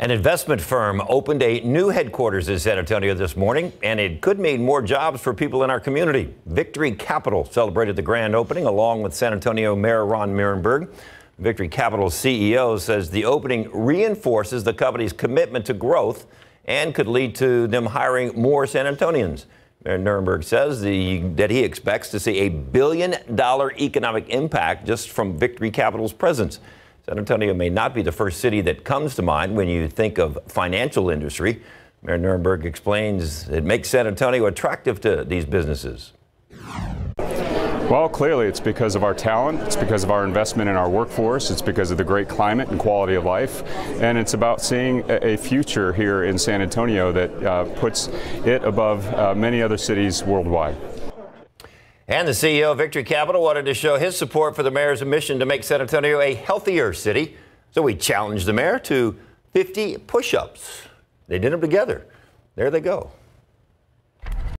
An investment firm opened a new headquarters in San Antonio this morning, and it could mean more jobs for people in our community. Victory Capital celebrated the grand opening along with San Antonio Mayor Ron Nirenberg. Victory Capital's CEO says the opening reinforces the company's commitment to growth and could lead to them hiring more San Antonians. Mayor Nirenberg says the, that he expects to see a billion dollar economic impact just from Victory Capital's presence. San Antonio may not be the first city that comes to mind when you think of financial industry. Mayor Nirenberg explains it makes San Antonio attractive to these businesses. Well, clearly it's because of our talent, it's because of our investment in our workforce, it's because of the great climate and quality of life, and it's about seeing a future here in San Antonio that uh, puts it above uh, many other cities worldwide. And the CEO of Victory Capital wanted to show his support for the mayor's mission to make San Antonio a healthier city. So we challenged the mayor to 50 push ups. They did them together. There they go.